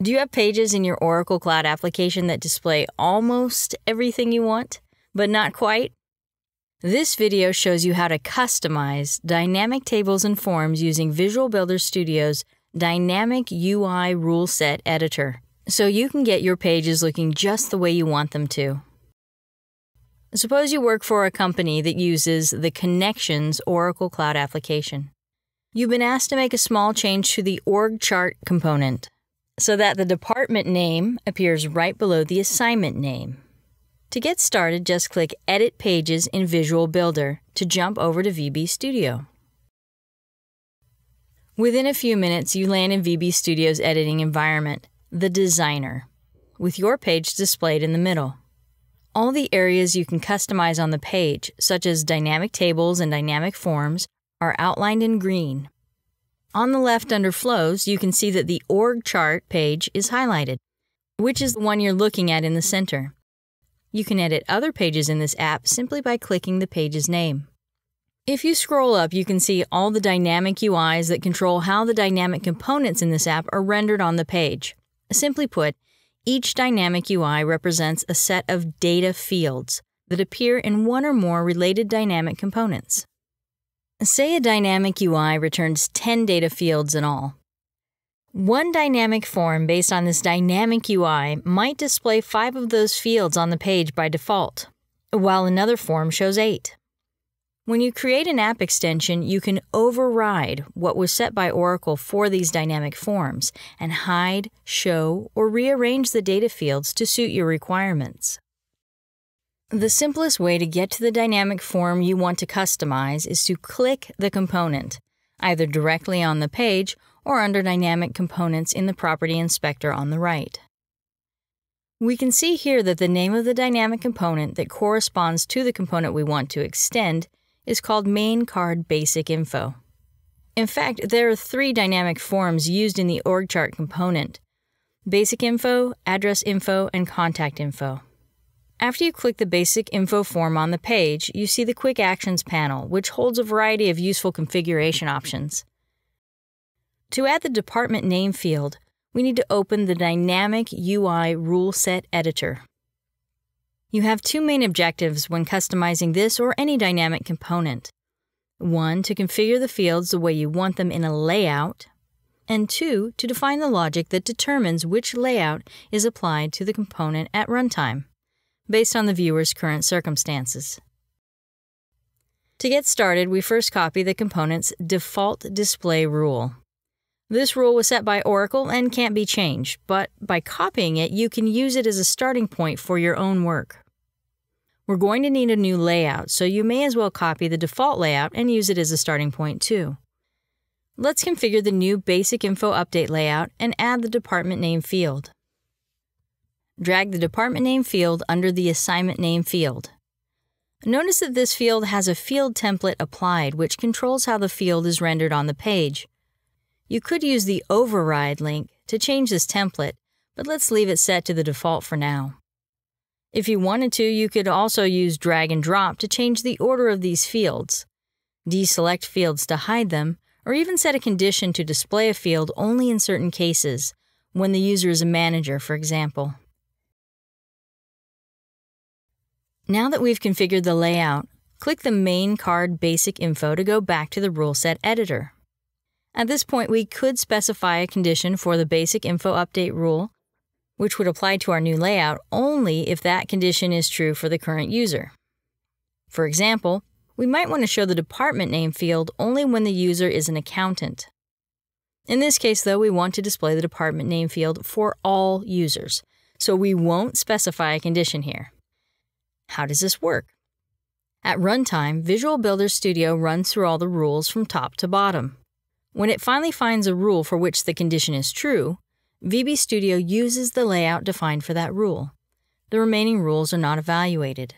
Do you have pages in your Oracle Cloud application that display almost everything you want, but not quite? This video shows you how to customize dynamic tables and forms using Visual Builder Studio's Dynamic UI Rule Set Editor, so you can get your pages looking just the way you want them to. Suppose you work for a company that uses the Connections Oracle Cloud application. You've been asked to make a small change to the org chart component so that the department name appears right below the assignment name. To get started, just click Edit Pages in Visual Builder to jump over to VB Studio. Within a few minutes, you land in VB Studio's editing environment, the Designer, with your page displayed in the middle. All the areas you can customize on the page, such as dynamic tables and dynamic forms, are outlined in green. On the left under Flows, you can see that the org chart page is highlighted, which is the one you're looking at in the center. You can edit other pages in this app simply by clicking the page's name. If you scroll up, you can see all the dynamic UIs that control how the dynamic components in this app are rendered on the page. Simply put, each dynamic UI represents a set of data fields that appear in one or more related dynamic components. Say a dynamic UI returns 10 data fields in all. One dynamic form based on this dynamic UI might display five of those fields on the page by default, while another form shows eight. When you create an app extension, you can override what was set by Oracle for these dynamic forms and hide, show, or rearrange the data fields to suit your requirements. The simplest way to get to the dynamic form you want to customize is to click the component, either directly on the page or under Dynamic Components in the Property Inspector on the right. We can see here that the name of the dynamic component that corresponds to the component we want to extend is called main card basic info. In fact, there are three dynamic forms used in the org chart component basic info, address info, and contact info. After you click the basic info form on the page, you see the Quick Actions panel, which holds a variety of useful configuration options. To add the department name field, we need to open the Dynamic UI Rule Set Editor. You have two main objectives when customizing this or any dynamic component. One, to configure the fields the way you want them in a layout, and two, to define the logic that determines which layout is applied to the component at runtime, based on the viewer's current circumstances. To get started, we first copy the component's default display rule. This rule was set by Oracle and can't be changed, but by copying it, you can use it as a starting point for your own work. We're going to need a new layout, so you may as well copy the default layout and use it as a starting point too. Let's configure the new Basic Info Update layout and add the department name field. Drag the department name field under the assignment name field. Notice that this field has a field template applied, which controls how the field is rendered on the page. You could use the override link to change this template, but let's leave it set to the default for now. If you wanted to, you could also use drag and drop to change the order of these fields, deselect fields to hide them, or even set a condition to display a field only in certain cases, when the user is a manager, for example. Now that we've configured the layout, click the main card basic info to go back to the rule set editor. At this point, we could specify a condition for the basic info update rule, which would apply to our new layout only if that condition is true for the current user. For example, we might want to show the department name field only when the user is an accountant. In this case, though, we want to display the department name field for all users, so we won't specify a condition here. How does this work? At runtime, Visual Builder Studio runs through all the rules from top to bottom. When it finally finds a rule for which the condition is true, VB Studio uses the layout defined for that rule. The remaining rules are not evaluated.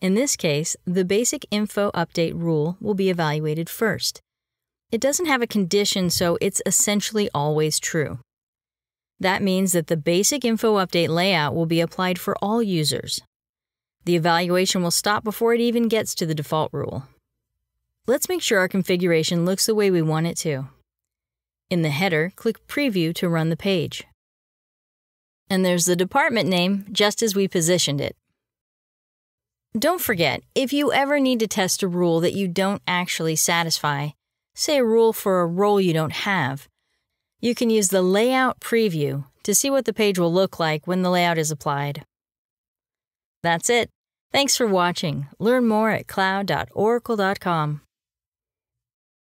In this case, the basic info update rule will be evaluated first. It doesn't have a condition, so it's essentially always true. That means that the basic info update layout will be applied for all users. The evaluation will stop before it even gets to the default rule. Let's make sure our configuration looks the way we want it to. In the header, click Preview to run the page. And there's the department name, just as we positioned it. Don't forget, if you ever need to test a rule that you don't actually satisfy, say a rule for a role you don't have, you can use the Layout Preview to see what the page will look like when the layout is applied. That's it. Thanks for watching. Learn more at cloud.oracle.com.